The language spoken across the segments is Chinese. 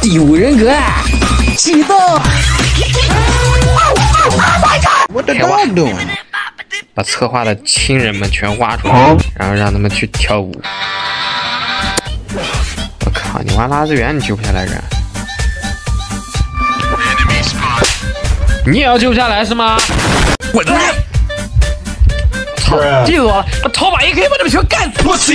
第五人格启动。开挖洞，把策划的亲人们全挖出来，然后让他们去跳舞。我靠，你挖拉子园你救不下来人？你也要救不下来是吗？滚！操！记住了，我掏把 AK 把你们全干死。我死！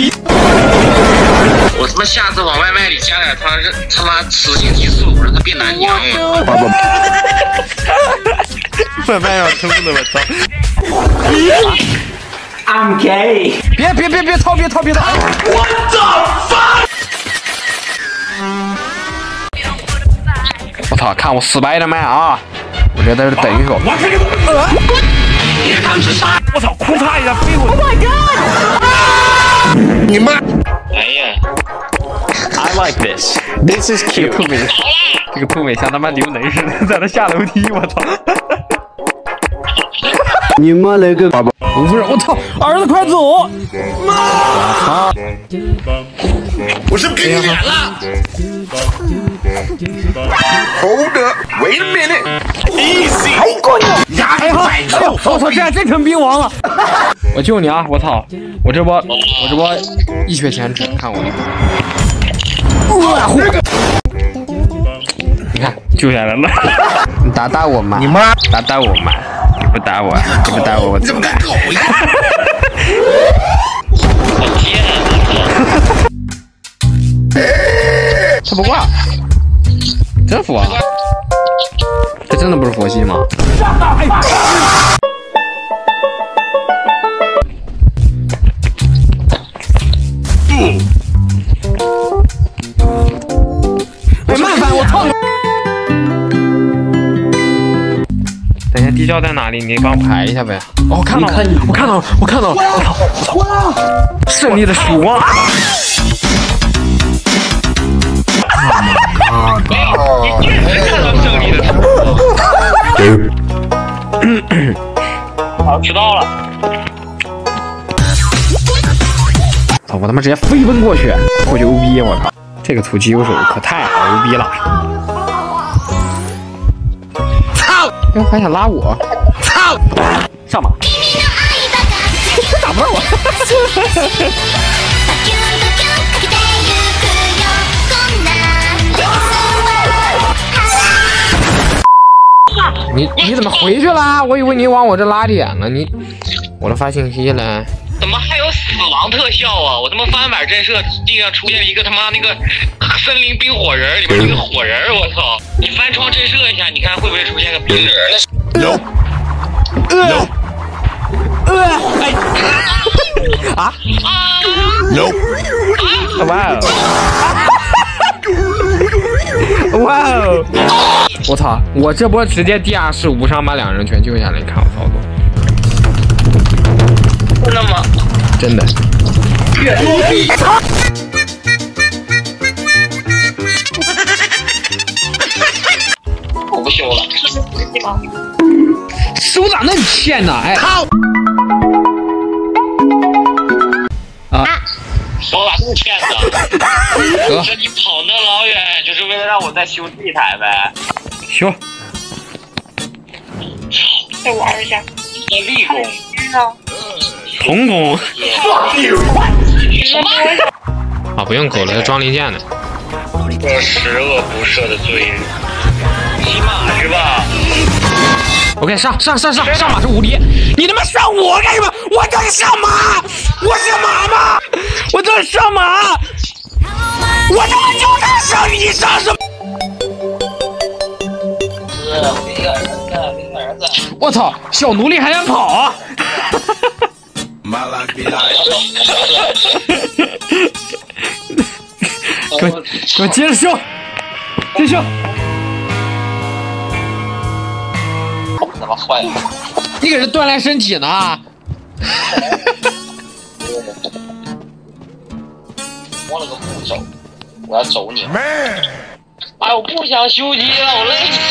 我他妈下次往外卖里加点他妈他妈雌性激素，让他变男娘。外卖要抽的我操！I'm gay。别别别别掏别掏别掏！我操！我操！看我失败了没啊！我在这等一会儿。我操！裤衩一下飞过去。Oh my god！你妈！Like this. This is cute. 这个铺美，这个铺美像他妈刘能似的，在那下楼梯。我操！你妈来个！吴夫人，我操！儿子快走！妈！我是不是给你脸了？Hold up, wait a minute, easy！哎，过你！哎好！我操，这还真成兵王了！我救你啊！我操！我这波，我这波一血千尺，看我！你看，救下来了！你打打我嘛！你妈！打打我嘛！你不打我，你不打我，我怎么跟狗一样？我天！他不挂，真服啊！这真的不是佛系吗？等一下，地窖在哪里？你帮我排一下呗。哦，看到了，我看到了，我看到了！我操！我操！胜利的曙光！你确实看到胜利的曙光。好，知道了。操！我他妈直接飞奔过去，过去 O B！我靠，这个突击右手可太好 O B 了！哎，还想拉我？操！上马！咋不到我！你你怎么回去了？我以为你往我这拉脸了。你，我都发信息了。怎么还有死亡特效啊？我他妈翻板震慑，地上出现一个他妈那个 森林冰火人里面那个火人，我操！你翻窗震慑一下，你看会不会出现个冰人？有。有。呃。哎。啊啊！No。哇哦！哇哦！我操！我这波直接地下室无伤把两人全救下来，你看我操作。真的吗？真的。我不修了。手咋那么欠呢？哎。好！啊！手咋这么欠呢？得。这你跑那老远，就是为了让我再修这台呗？修。再玩一下。立功。童工。啊，不用狗了，装零件的。这十恶不赦的罪人，骑马去吧？OK，上上上上上马是无敌！你他妈上我干什么？我叫你上马！我是马吗？我叫你上马！我他妈就该上你，你上什么？领个儿子，领个儿子！我操，小奴隶还想跑啊！给我给我接着修，继续。他妈坏了！你搁这锻炼身体呢？摸了个步骤，我要走你！哎，我不想修机了，我累死了。